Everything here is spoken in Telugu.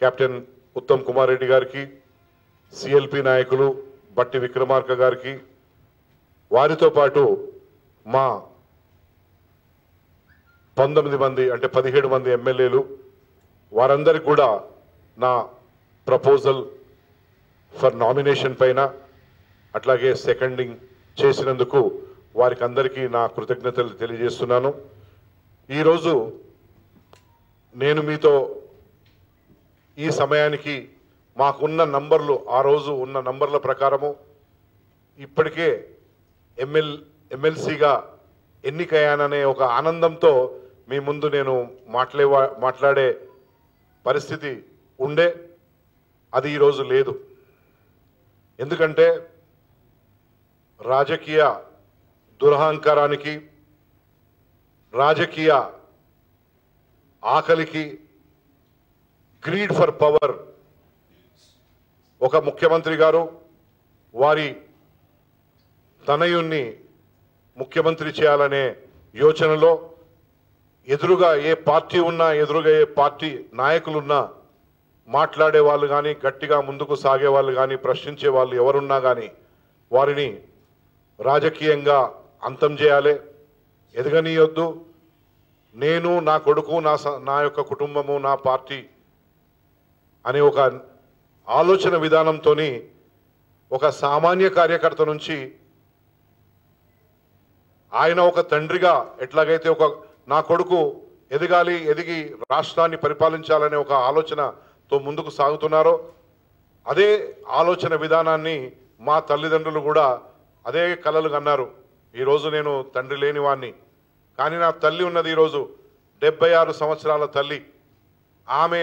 కెప్టెన్ ఉత్తమ్ కుమార్ రెడ్డి గారికి సిఎల్పి నాయకులు బట్టి విక్రమార్క గారికి వారితో పాటు మా పంతొమ్మిది మంది అంటే పదిహేడు మంది ఎమ్మెల్యేలు వారందరికి కూడా నా ప్రపోజల్ ఫర్ నామినేషన్ పైన అట్లాగే సెకండింగ్ చేసినందుకు వారికి అందరికీ నా కృతజ్ఞతలు తెలియజేస్తున్నాను. ఈరోజు నేను మీతో ఈ సమయానికి మాకున్న నంబర్లు ఆ రోజు ఉన్న నంబర్ల ప్రకారము ఇప్పటికే ఎమ్మెల్ ఎమ్మెల్సీగా ఎన్నికయ్యాననే ఒక ఆనందంతో మీ ముందు నేను మాట్లాడే మాట్లాడే పరిస్థితి ఉండే. అది ఈరోజు లేదు. ఎందుకంటే రాజకీయ దురహంకారానికి రాజకీయ ఆకలికి గ్రీడ్ ఫర్ పవర్. ఒక ముఖ్యమంత్రి గారు వారి తనయుణ్ణి ముఖ్యమంత్రి చేయాలనే యోచనలో ఎదురుగా ఏ పార్టీ ఉన్నా ఎదురుగా ఏ పార్టీ నాయకులున్నా మాట్లాడే వాళ్ళు కానీ గట్టిగా ముందుకు సాగే వాళ్ళు కానీ ప్రశ్నించే వాళ్ళు ఎవరున్నా కానీ వారిని రాజకీయంగా అంతం చేయాలి. ఎదగనీయొద్దు. నేను నా కొడుకు నా స- నా యొక్క కుటుంబము నా పార్టీ అనే ఒక ఆలోచన విధానంతో ఒక సామాన్య కార్యకర్త నుంచి ఆయన ఒక తండ్రిగా ఎట్లాగైతే ఒక నా కొడుకు ఎదగాలి ఎదిగి రాష్ట్రాన్ని పరిపాలించాలనే ఒక ఆలోచనతో ముందుకు సాగుతున్నారో అదే ఆలోచన విధానాన్ని మా తల్లిదండ్రులు కూడా అదే కలలు కన్నారు. ఈరోజు నేను తండ్రి లేని వాణ్ణి. కానీ నా తల్లి ఉన్నది ఈరోజు డెబ్బై ఆరు సంవత్సరాల తల్లి. ఆమె